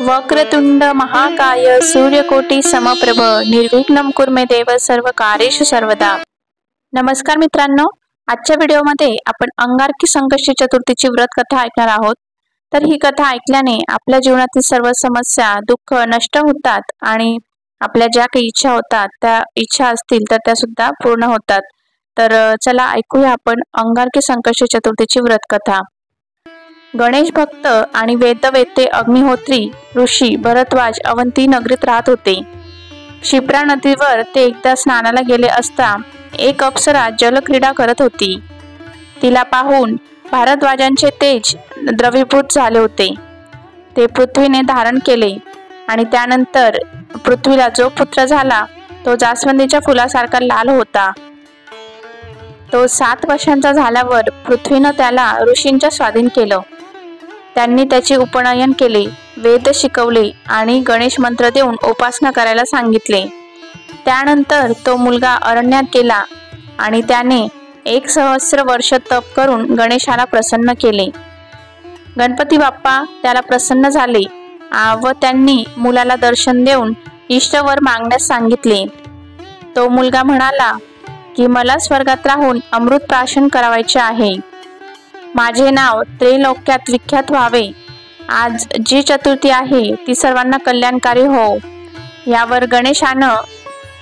वक्रतुंड महाकाय सूर्यकोटी समप्रभ निर्विघ्नम कुर्मे देव सर्व कार्येश सर्वदा. नमस्कार मित्रांनो आजच्या व्हिडिओमध्ये आपण अंगारकी संकष्टी चतुर्थीची व्रत कथा ऐकणार आहोत. तर ही कथा ऐकल्याने आपल्या जीवनातील सर्व समस्या दुःख नष्ट होतात आणि आपल्या ज्या काही इच्छा होतात त्या इच्छा असतील तर त्या सुद्धा पूर्ण होतात. तर चला ऐकूया आपण अंगारकी संकष्टी चतुर्थीची व्रत कथा गणेश भक्त आणि वेदवेते अग्निहोत्री ऋषी भरद्वाज अवंती नगरीत राहत होते. क्षिप्रा नदीवर ते एकदा स्नानाला गेले असता एक अप्सरा जलक्रीडा करत होती. तिला पाहून भारद्वाजांचे तेज द्रवीभूत झाले होते. ते पृथ्वीने धारण केले आणि त्यानंतर पृथ्वीला जो पुत्र झाला तो जास्वंदीच्या फुलासारखा लाल होता. तो सात वर्षांचा झाल्यावर पृथ्वीनं त्याला ऋषींच्या स्वाधीन केलं. त्यांनी त्याचे उपनयन केले वेद शिकवले आणि गणेश मंत्र देऊन उपासना करायला सांगितले. त्यानंतर तो मुलगा अरण्यात गेला आणि त्याने एक सहस्र वर्ष तप करून गणेशाला प्रसन्न केले. गणपती बाप्पा त्याला प्रसन्न झाले व त्यांनी मुलाला दर्शन देऊन इष्टवर मागण्यास सांगितले. तो मुलगा म्हणाला की मला स्वर्गात राहून अमृत प्राशन करावायचे आहे. माझे नाव त्रैलोक्यात विख्यात व्हावे. आज जी चतुर्थी आहे ती सर्वांना कल्याणकारी हो. यावर गणेशानं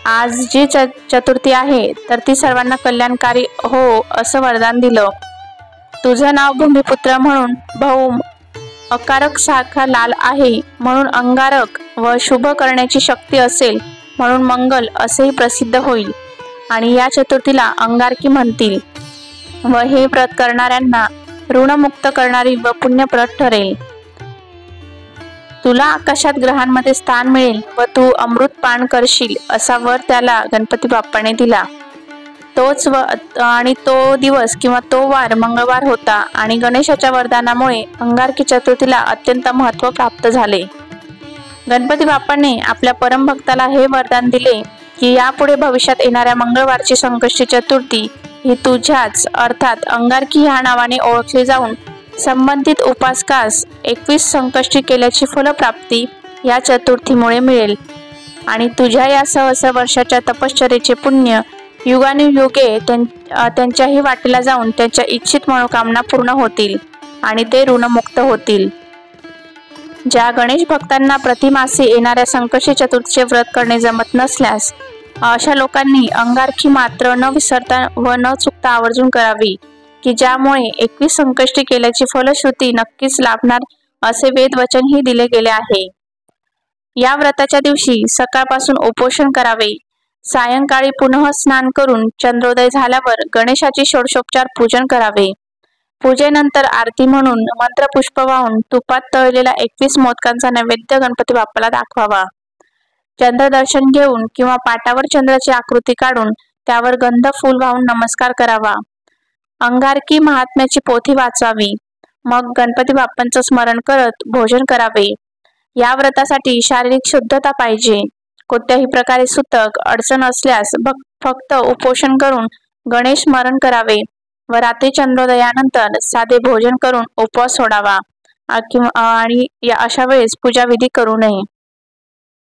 आज जी च चतुर्थी आहे तर ती सर्वांना कल्याणकारी हो असं वरदान दिलं. तुझं नाव भूमिपुत्र म्हणून भौम अकारक सारखा लाल आहे म्हणून अंगारक व शुभ करण्याची शक्ती असेल म्हणून मंगल असेही प्रसिद्ध होईल. आणि या चतुर्थीला अंगारकी म्हणतील. व हे व्रत करणाऱ्यांना ऋणमुक्त करणारी व पुण्यप्रत ठरेल. तुला आकाशात ग्रहांमध्ये स्थान मिळेल व तू अमृत पान करशील असा वर त्याला गणपती बाप्पाने दिला. तोच व आणि तो दिवस किंवा तो वार मंगळवार होता आणि गणेशाच्या वरदानामुळे अंगारकी चतुर्थीला अत्यंत महत्त्व प्राप्त झाले. गणपती बाप्पाने आपल्या परमभक्ताला हे वरदान दिले की यापुढे भविष्यात येणाऱ्या मंगळवारची संकष्टी चतुर्थी ही तुझ्याच अर्थात अंगारकी ह्या नावाने ओळखली जाऊन संबंधित उपासकास एकवीस संकष्टी केल्याची फलप्राप्ती या चतुर्थीमुळे मिळेल. आणि तुझ्या या सहस्र वर्षाच्या तपश्चरेचे पुण्य युगानुयुगे त्यांच्याही वाटेला जाऊन त्यांच्या इच्छित मनोकामना पूर्ण होतील आणि ते ऋणमुक्त होतील. ज्या गणेश भक्तांना प्रतिमासी येणाऱ्या संकष्टी चतुर्थीचे व्रत करणे जमत नसल्यास अशा लोकांनी अंगारखी मात्र न विसरता व न चुकता आवर्जून करावी की ज्यामुळे एकवीस संकष्टी केल्याची फलश्रुती नक्कीच लाभणार असे वेद वचनही दिले गेले आहे. या व्रताच्या दिवशी सकाळपासून उपोषण करावे. सायंकाळी पुनः स्नान करून चंद्रोदय झाल्यावर गणेशाची षोडशोपचार पूजन करावे. पूजेनंतर आरती म्हणून मंत्रपुष्प वाहून तुपात तळलेला एकवीस मोदकांचा नैवेद्य गणपती बाप्पाला दाखवावा. चंद्रदर्शन घेऊन किंवा पाटावर चंद्राची आकृती काढून त्यावर गंध फूल वाहून नमस्कार करावा. अंगारकी महात्म्याची पोथी वाचावी. मग गणपती बाप्पांचं स्मरण करत भोजन करावे. या व्रतासाठी शारीरिक शुद्धता पाहिजे. कोणत्याही प्रकारे सुतक अडचण असल्यास फक्त उपोषण करून गणेश स्मरण करावे. व रात्री चंद्रोदयानंतर साधे भोजन करून उपवास सोडावा. आणि या अशा वेळेस पूजा विधी करू नये.